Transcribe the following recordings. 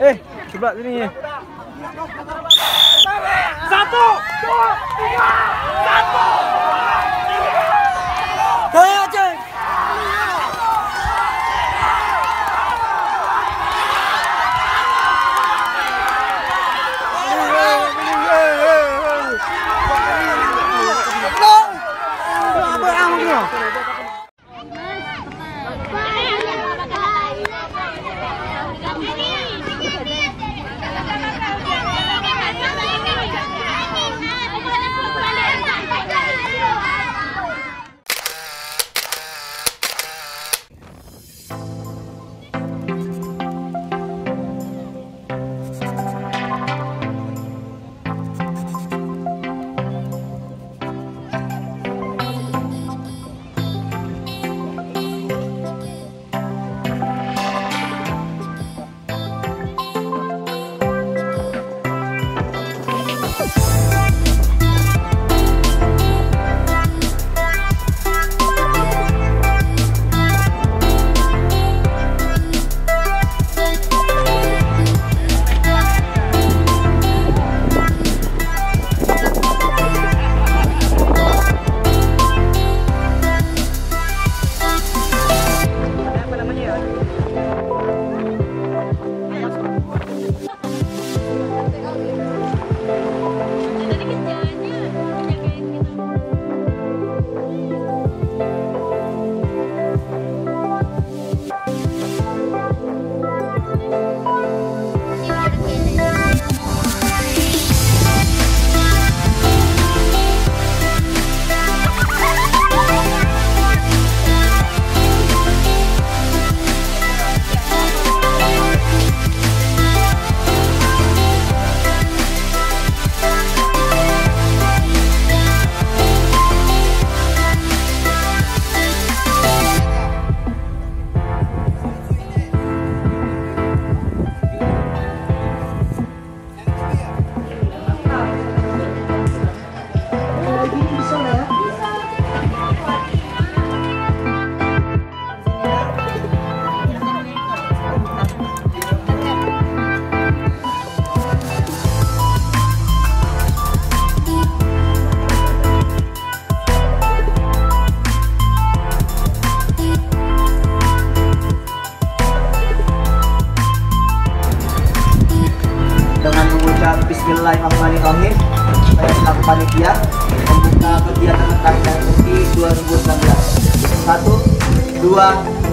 Eh, sebelah sini. Satu, dua, tiga, satu. Ayo,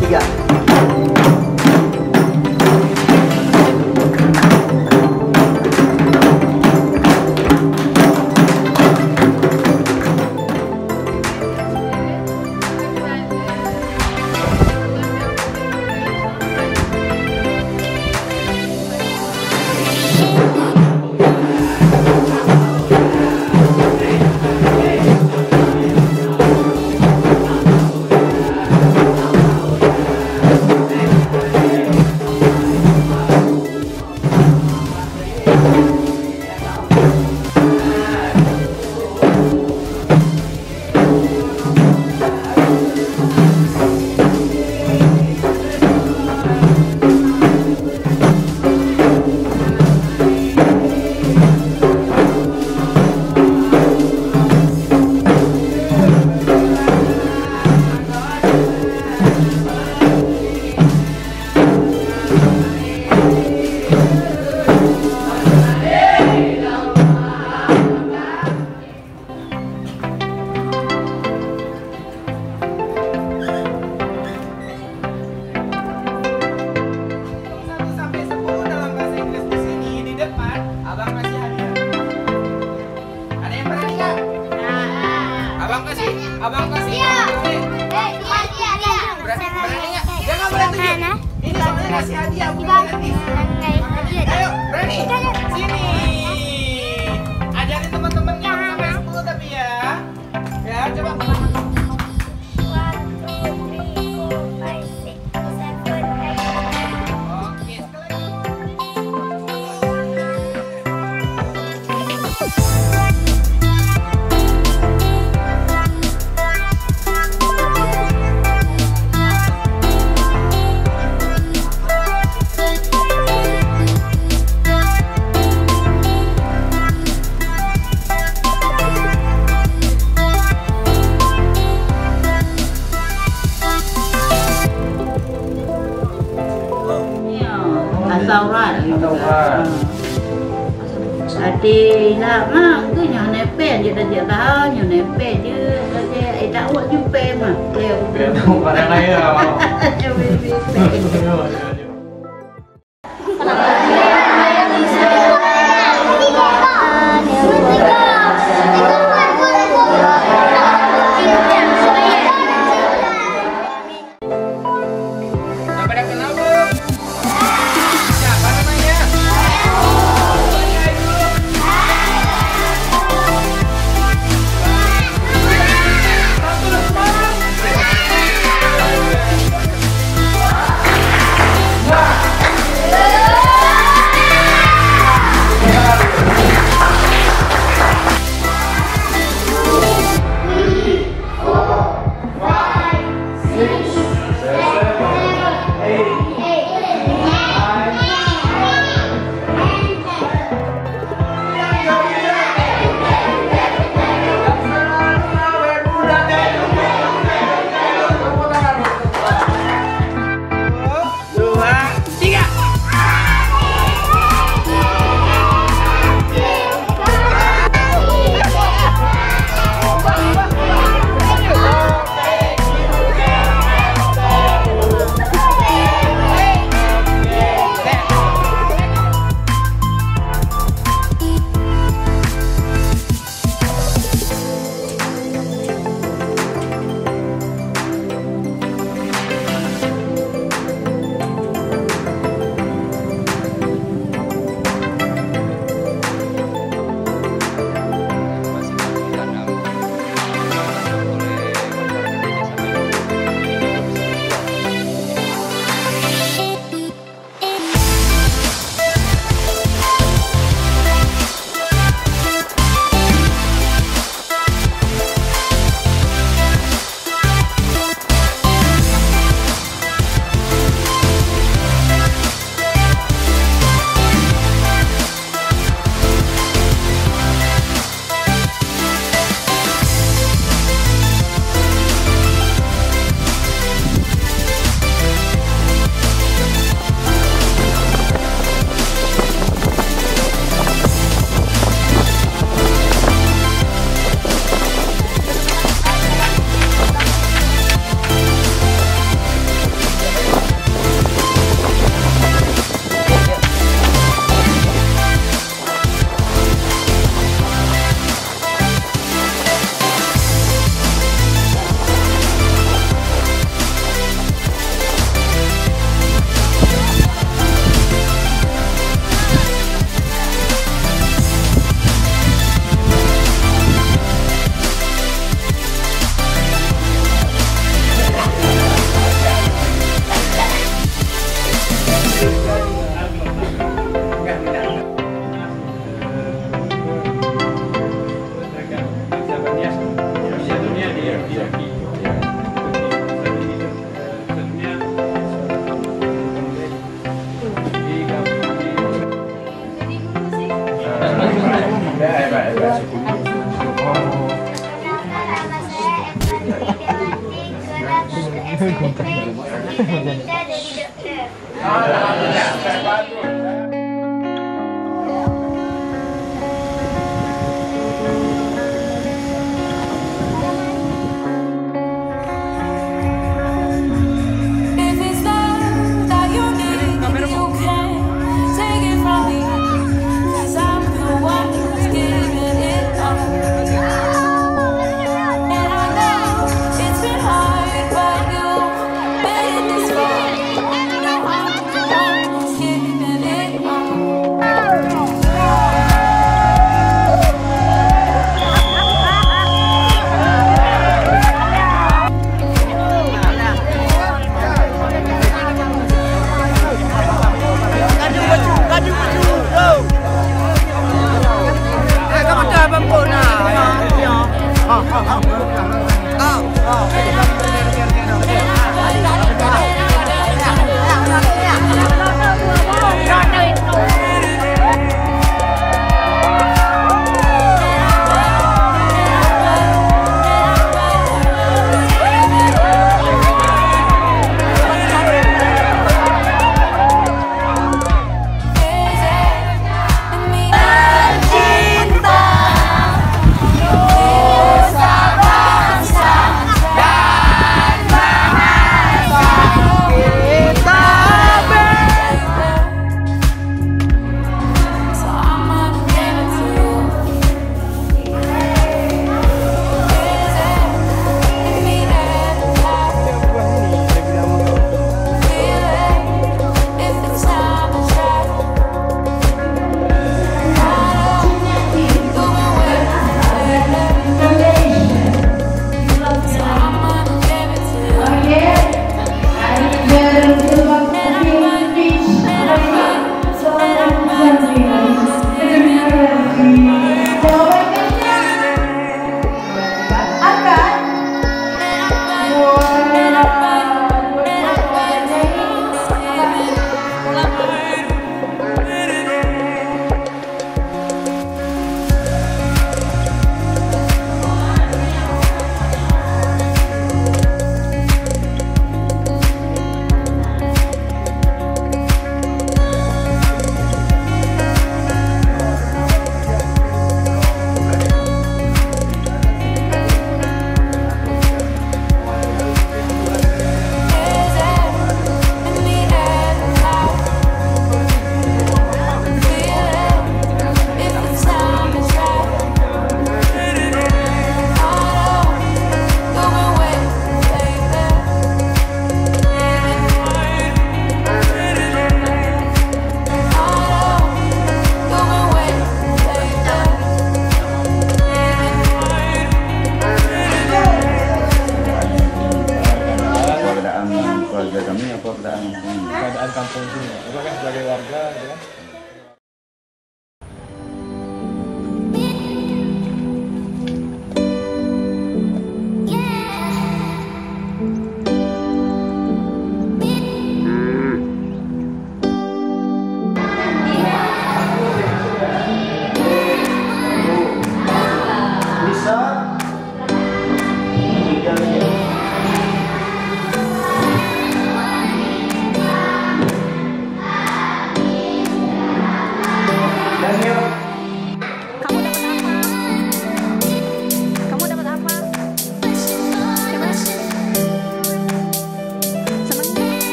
tiga kasih hadiah gratis. Ayo. Sini. Ajarin teman-temannya sampai 10 tapi ya. Ya, coba. không phải đang đây ờ, là Muy contento.